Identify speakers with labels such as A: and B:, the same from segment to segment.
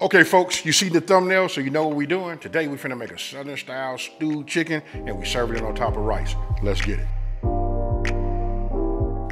A: Okay, folks, you see the thumbnail, so you know what we're doing. Today, we're finna make a Southern style stewed chicken, and we serve it on top of rice. Let's get it.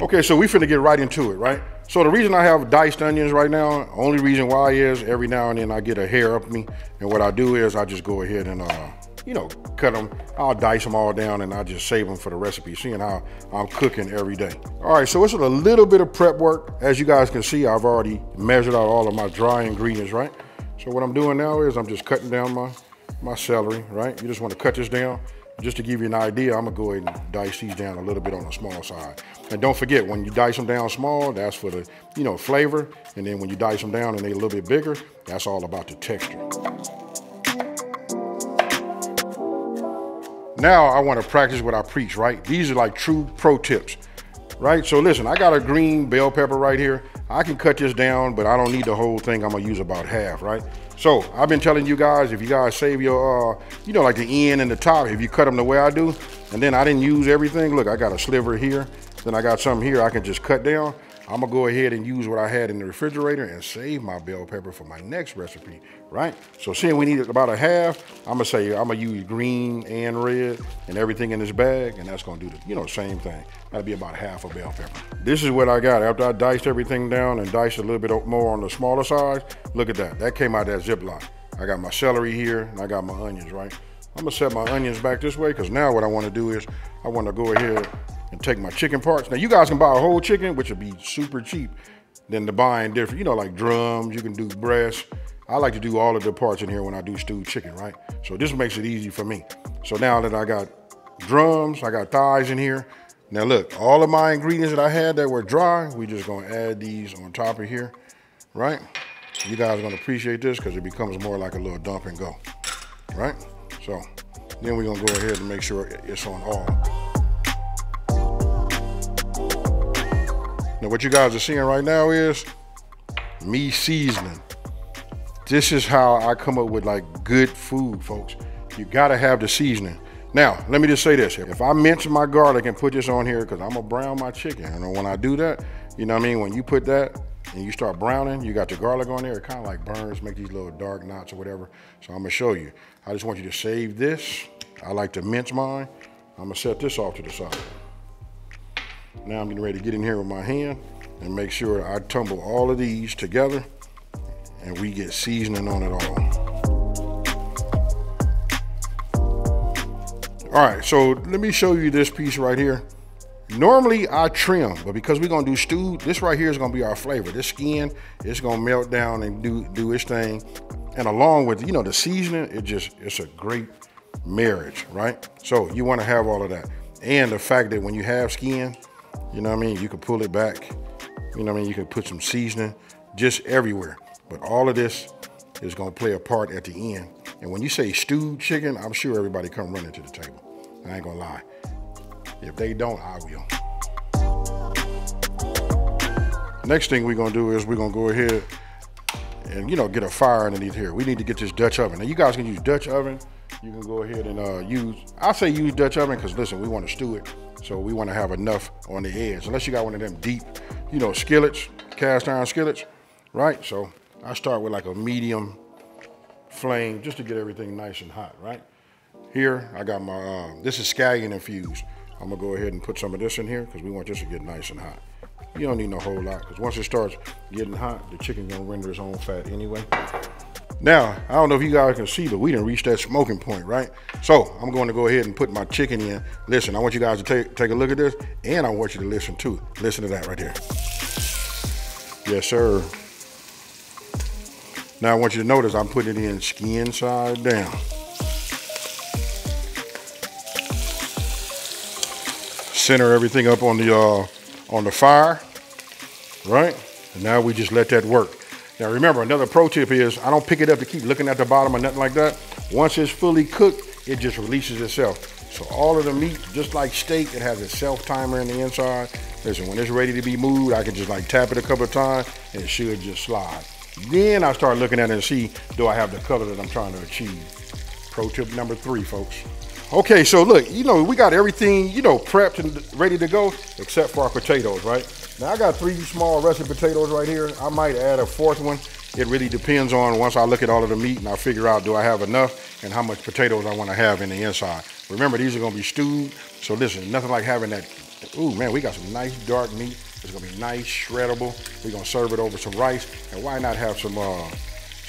A: Okay, so we finna get right into it, right? So the reason I have diced onions right now, only reason why is every now and then I get a hair up me, and what I do is I just go ahead and, uh, you know, cut them. I'll dice them all down, and I just save them for the recipe, seeing how I'm cooking every day. All right, so it's a little bit of prep work. As you guys can see, I've already measured out all of my dry ingredients, right? So what I'm doing now is I'm just cutting down my, my celery, right? You just want to cut this down. Just to give you an idea, I'm gonna go ahead and dice these down a little bit on the small side. And don't forget, when you dice them down small, that's for the, you know, flavor. And then when you dice them down and they're a little bit bigger, that's all about the texture. Now I wanna practice what I preach, right? These are like true pro tips, right? So listen, I got a green bell pepper right here. I can cut this down, but I don't need the whole thing. I'm gonna use about half, right? So I've been telling you guys, if you guys save your, uh, you know, like the end and the top, if you cut them the way I do, and then I didn't use everything, look, I got a sliver here, then I got some here I can just cut down. I'm gonna go ahead and use what I had in the refrigerator and save my bell pepper for my next recipe, right? So seeing we need about a half, I'm gonna say I'm gonna use green and red and everything in this bag, and that's gonna do the, you know, same thing. That'll be about half a bell pepper. This is what I got. After I diced everything down and diced a little bit more on the smaller size, look at that. That came out that Ziploc. I got my celery here, and I got my onions, right? I'm gonna set my onions back this way, because now what I wanna do is, I wanna go ahead and take my chicken parts. Now you guys can buy a whole chicken, which would be super cheap than to buying different, you know, like drums, you can do breasts. I like to do all of the parts in here when I do stewed chicken, right? So this makes it easy for me. So now that I got drums, I got thighs in here. Now look, all of my ingredients that I had that were dry, we just gonna add these on top of here, right? You guys are gonna appreciate this because it becomes more like a little dump and go, right? So then we're gonna go ahead and make sure it's on all. Now what you guys are seeing right now is me seasoning. This is how I come up with like good food, folks. You gotta have the seasoning. Now, let me just say this. If I mince my garlic and put this on here, because I'm gonna brown my chicken, and when I do that, you know what I mean? When you put that and you start browning, you got the garlic on there, it kind of like burns, make these little dark knots or whatever. So I'm gonna show you. I just want you to save this. I like to mince mine. I'm gonna set this off to the side. Now I'm getting ready to get in here with my hand and make sure I tumble all of these together and we get seasoning on it all. All right, so let me show you this piece right here. Normally I trim, but because we're gonna do stew, this right here is gonna be our flavor. This skin is gonna melt down and do, do its thing. And along with, you know, the seasoning, it just, it's a great marriage, right? So you wanna have all of that. And the fact that when you have skin, you know what I mean? You can pull it back. You know what I mean? You can put some seasoning just everywhere. But all of this is gonna play a part at the end. And when you say stewed chicken, I'm sure everybody come running to the table. I ain't gonna lie. If they don't, I will. Next thing we're gonna do is we're gonna go ahead and you know get a fire underneath here. We need to get this Dutch oven. Now you guys can use Dutch oven. You can go ahead and uh, use, I say use Dutch oven because listen, we wanna stew it so we want to have enough on the edge. Unless you got one of them deep, you know, skillets, cast iron skillets, right? So I start with like a medium flame just to get everything nice and hot, right? Here, I got my, um, this is scallion infused. I'm gonna go ahead and put some of this in here because we want this to get nice and hot. You don't need no whole lot because once it starts getting hot, the chicken gonna render its own fat anyway. Now, I don't know if you guys can see, but we didn't reach that smoking point, right? So I'm going to go ahead and put my chicken in. Listen, I want you guys to take, take a look at this, and I want you to listen too. Listen to that right there. Yes, sir. Now I want you to notice I'm putting it in skin side down. Center everything up on the uh, on the fire, right? And now we just let that work. Now remember, another pro tip is I don't pick it up to keep looking at the bottom or nothing like that. Once it's fully cooked, it just releases itself. So all of the meat, just like steak, it has a self timer in the inside. Listen, when it's ready to be moved, I can just like tap it a couple of times and it should just slide. Then I start looking at it and see, do I have the color that I'm trying to achieve? Pro tip number three, folks. Okay, so look, you know, we got everything, you know, prepped and ready to go, except for our potatoes, right? Now I got three small russet potatoes right here. I might add a fourth one it really depends on once I look at all of the meat and I figure out do I have enough and how much potatoes I want to have in the inside. Remember, these are going to be stewed. So listen, nothing like having that. Ooh, man, we got some nice dark meat. It's going to be nice, shreddable. We're going to serve it over some rice. And why not have some, uh,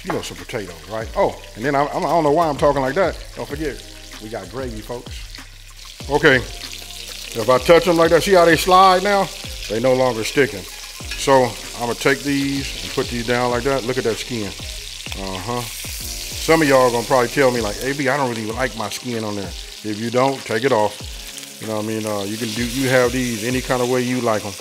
A: you know, some potatoes, right? Oh, and then I, I don't know why I'm talking like that. Don't forget, we got gravy, folks. Okay, if I touch them like that, see how they slide now? They no longer sticking. So I'm gonna take these and put these down like that. Look at that skin. Uh-huh. Some of y'all gonna probably tell me like, AB, I don't really like my skin on there. If you don't, take it off. You know what I mean? Uh, you can do, you have these any kind of way you like them.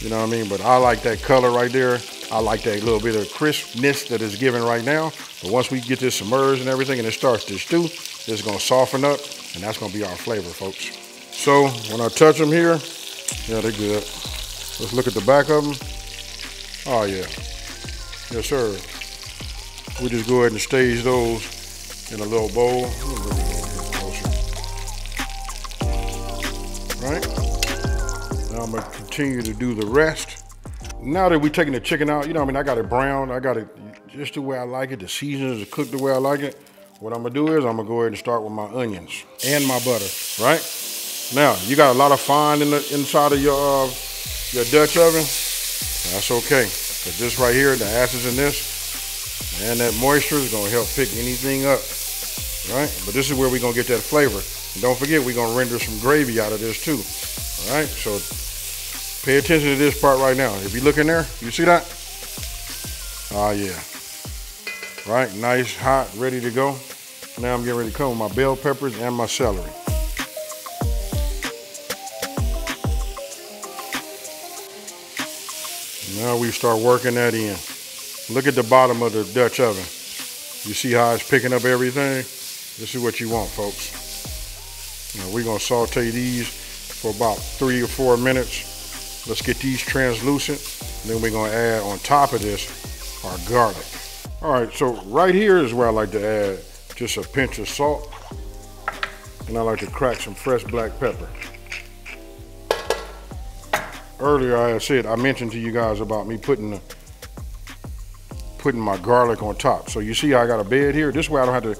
A: You know what I mean? But I like that color right there. I like that little bit of crispness that it's giving right now. But once we get this submerged and everything and it starts to stew, it's gonna soften up and that's gonna be our flavor, folks. So when I touch them here, yeah, they're good. Let's look at the back of them. Oh yeah, yes sir. We just go ahead and stage those in a little bowl. Right? Now I'm gonna continue to do the rest. Now that we're taking the chicken out, you know, I mean, I got it brown. I got it just the way I like it. The seasonings are cooked the way I like it. What I'm gonna do is I'm gonna go ahead and start with my onions and my butter, right? Now, you got a lot of fine in the inside of your uh, your Dutch oven. That's okay, because this right here, the acids in this, and that moisture is gonna help pick anything up, right? But this is where we're gonna get that flavor. And don't forget, we're gonna render some gravy out of this too, all right? So pay attention to this part right now. If you look in there, you see that? Oh yeah. Right, nice, hot, ready to go. Now I'm getting ready to come with my bell peppers and my celery. Now we start working that in. Look at the bottom of the Dutch oven. You see how it's picking up everything? This is what you want, folks. Now we're gonna saute these for about three or four minutes. Let's get these translucent. Then we're gonna add on top of this our garlic. All right, so right here is where I like to add just a pinch of salt. And I like to crack some fresh black pepper. Earlier I said, I mentioned to you guys about me putting putting my garlic on top. So you see I got a bed here. This way I don't have to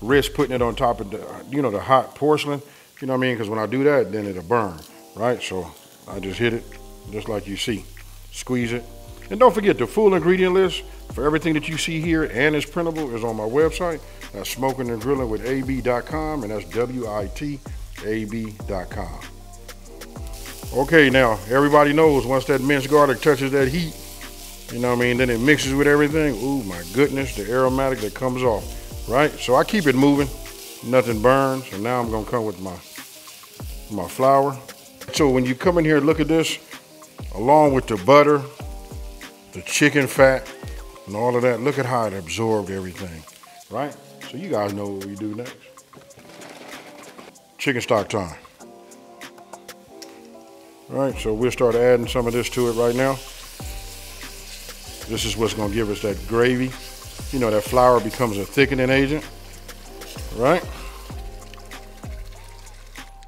A: risk putting it on top of the, you know, the hot porcelain. You know what I mean? Because when I do that, then it'll burn, right? So I just hit it just like you see. Squeeze it. And don't forget the full ingredient list for everything that you see here and is printable is on my website. That's smoking and grilling with AB.com and that's W-I-T-A-B.com. Okay, now everybody knows once that minced garlic touches that heat, you know what I mean, then it mixes with everything. Ooh, my goodness, the aromatic that comes off, right? So I keep it moving, nothing burns. And now I'm gonna come with my, my flour. So when you come in here, look at this, along with the butter, the chicken fat, and all of that, look at how it absorbed everything, right? So you guys know what we do next. Chicken stock time. All right, so we'll start adding some of this to it right now. This is what's gonna give us that gravy. You know, that flour becomes a thickening agent, right?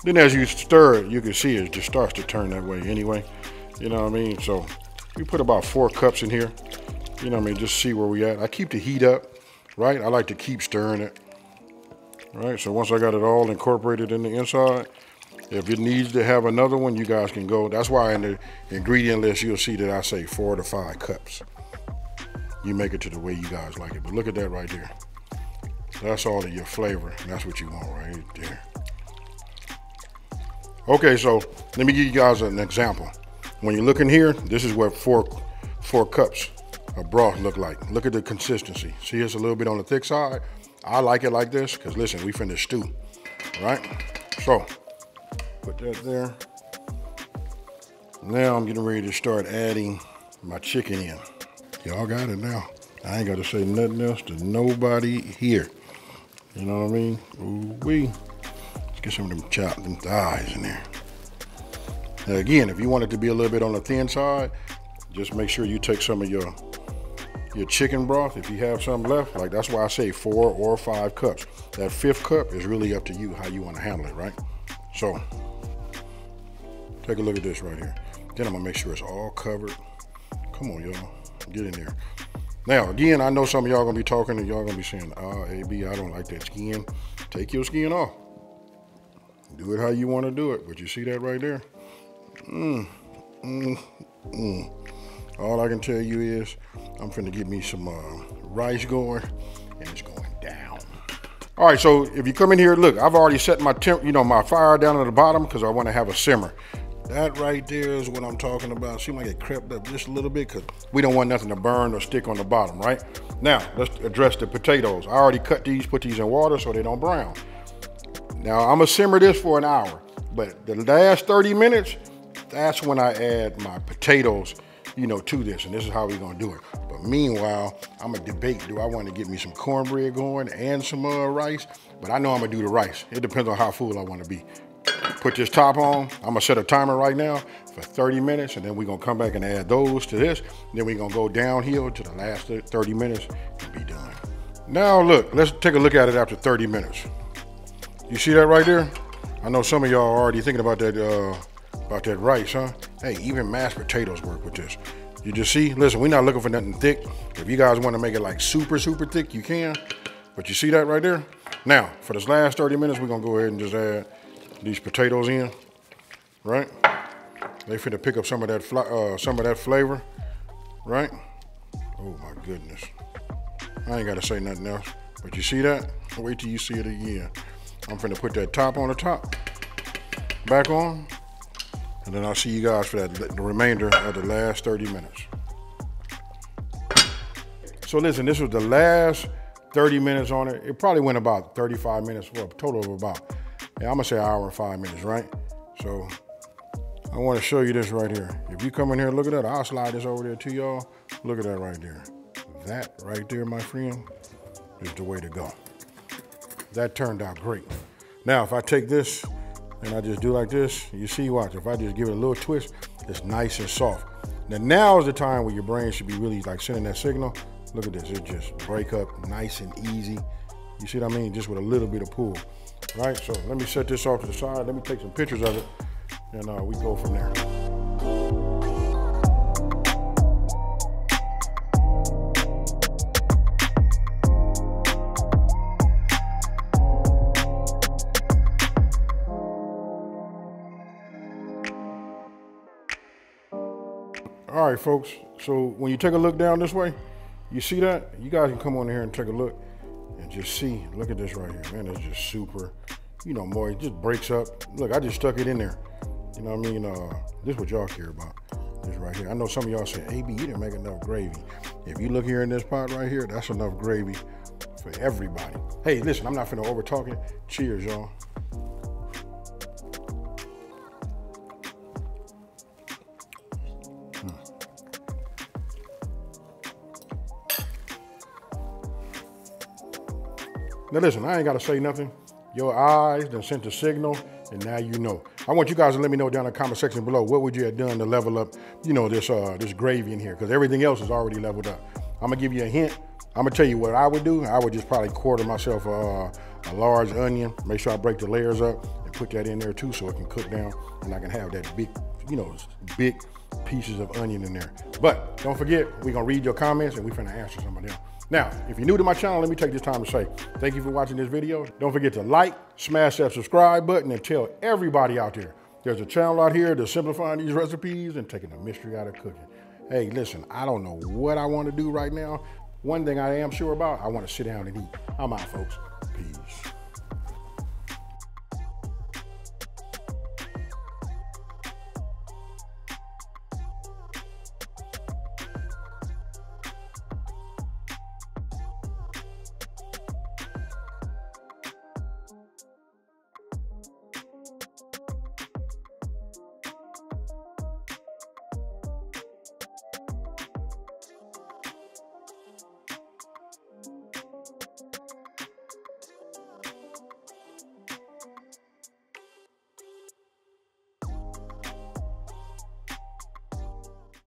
A: Then as you stir it, you can see it just starts to turn that way anyway. You know what I mean? So we put about four cups in here. You know what I mean? Just see where we at. I keep the heat up, right? I like to keep stirring it. Right, so once I got it all incorporated in the inside, if it needs to have another one, you guys can go. That's why in the ingredient list, you'll see that I say four to five cups. You make it to the way you guys like it. But look at that right there. That's all of your flavor. That's what you want right there. Okay, so let me give you guys an example. When you look in here, this is what four, four cups of broth look like. Look at the consistency. See, it's a little bit on the thick side. I like it like this because listen, we finna stew, right? So Put that there. Now I'm getting ready to start adding my chicken in. Y'all got it now. I ain't got to say nothing else to nobody here. You know what I mean? Ooh wee. Let's get some of them chopped them thighs in there. Now again, if you want it to be a little bit on the thin side, just make sure you take some of your your chicken broth if you have some left. Like that's why I say four or five cups. That fifth cup is really up to you how you want to handle it, right? So Take a look at this right here. Then I'm gonna make sure it's all covered. Come on, y'all, get in there. Now, again, I know some of y'all gonna be talking and y'all gonna be saying, uh, AB, I don't like that skin. Take your skin off. Do it how you wanna do it. But you see that right there? Mm, mm, mm. All I can tell you is, I'm finna get me some uh, rice going, and it's going down. All right, so if you come in here, look, I've already set my temp, you know, my fire down at the bottom because I want to have a simmer. That right there is what I'm talking about. See, like it crept up just a little bit because we don't want nothing to burn or stick on the bottom, right? Now, let's address the potatoes. I already cut these, put these in water so they don't brown. Now, I'm gonna simmer this for an hour, but the last 30 minutes, that's when I add my potatoes, you know, to this, and this is how we're gonna do it. But meanwhile, I'm gonna debate, do I wanna get me some cornbread going and some uh, rice? But I know I'm gonna do the rice. It depends on how full I wanna be put this top on. I'm gonna set a timer right now for 30 minutes and then we're gonna come back and add those to this. Then we're gonna go downhill to the last 30 minutes and be done. Now look, let's take a look at it after 30 minutes. You see that right there? I know some of y'all are already thinking about that uh, about that rice, huh? Hey, even mashed potatoes work with this. You just see, listen, we're not looking for nothing thick. If you guys want to make it like super, super thick, you can. But you see that right there? Now, for this last 30 minutes, we're gonna go ahead and just add these potatoes in, right? They finna pick up some of that uh, some of that flavor, right? Oh my goodness. I ain't gotta say nothing else. But you see that? Wait till you see it again. I'm finna put that top on the top, back on, and then I'll see you guys for that the remainder of the last 30 minutes. So listen, this was the last 30 minutes on it. It probably went about 35 minutes, well, a total of about yeah, I'm gonna say an hour and five minutes, right? So I wanna show you this right here. If you come in here, look at that. I'll slide this over there to y'all. Look at that right there. That right there, my friend, is the way to go. That turned out great. Now, if I take this and I just do like this, you see, watch, if I just give it a little twist, it's nice and soft. Now, now is the time where your brain should be really like sending that signal. Look at this, it just break up nice and easy. You see what I mean? Just with a little bit of pull right? So let me set this off to the side. Let me take some pictures of it and uh, we go from there. All right, folks. So when you take a look down this way, you see that? You guys can come on here and take a look and just see. Look at this right here, man. It's just super, you know, more. It just breaks up. Look, I just stuck it in there. You know what I mean? Uh, this is what y'all care about. This right here. I know some of y'all say, AB, you didn't make enough gravy. If you look here in this pot right here, that's enough gravy for everybody. Hey, listen, I'm not finna over talking. Cheers, y'all. Now listen, I ain't gotta say nothing. Your eyes done sent a signal, and now you know. I want you guys to let me know down in the comment section below, what would you have done to level up, you know, this uh, this gravy in here, because everything else is already leveled up. I'm gonna give you a hint. I'm gonna tell you what I would do. I would just probably quarter myself a, a large onion, make sure I break the layers up, and put that in there too so it can cook down, and I can have that big, you know, big pieces of onion in there. But don't forget, we're gonna read your comments and we're gonna answer some of them. Now, if you're new to my channel, let me take this time to say thank you for watching this video. Don't forget to like, smash that subscribe button, and tell everybody out there there's a channel out here that's simplifying these recipes and taking the mystery out of cooking. Hey, listen, I don't know what I want to do right now. One thing I am sure about, I want to sit down and eat. I'm out, folks. Peace.